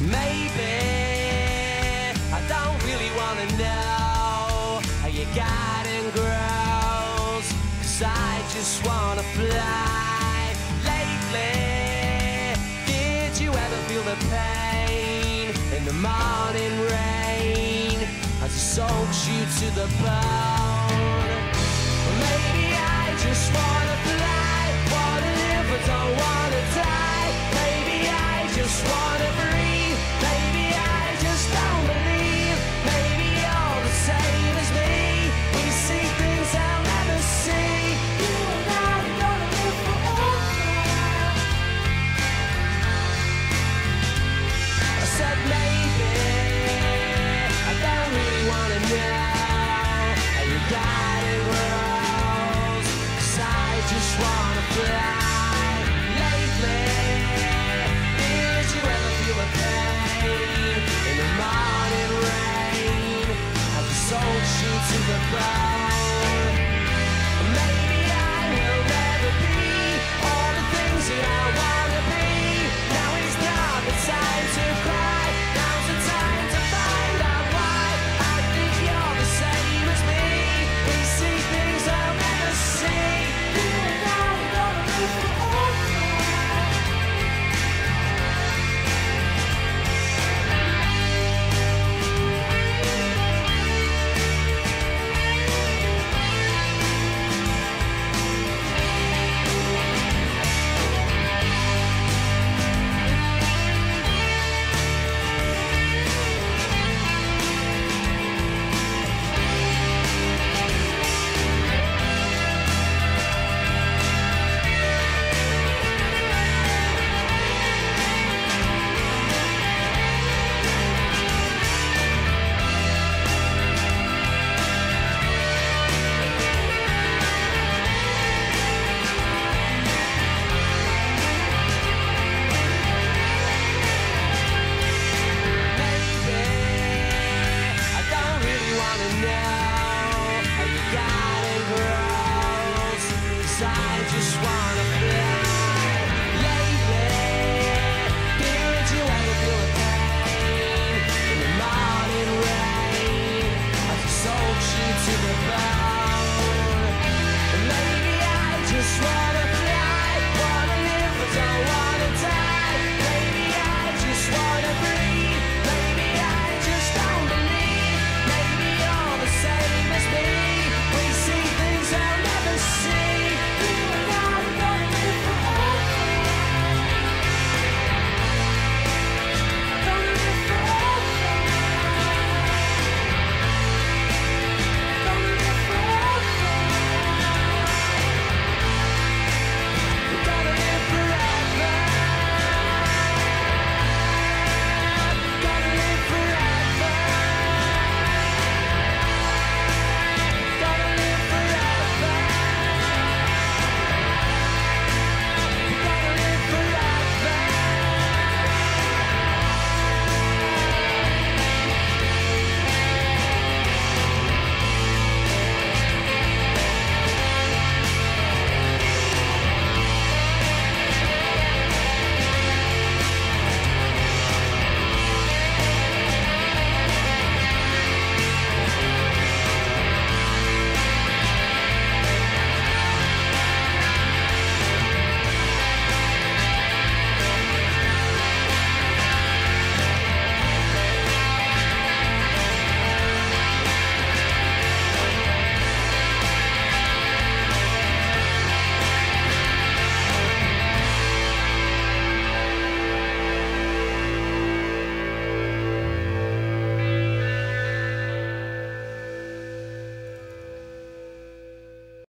Maybe I don't really wanna know how your garden grows. Cause I just wanna fly. Lately, did you ever feel the pain in the morning rain as it soaks you to the bone?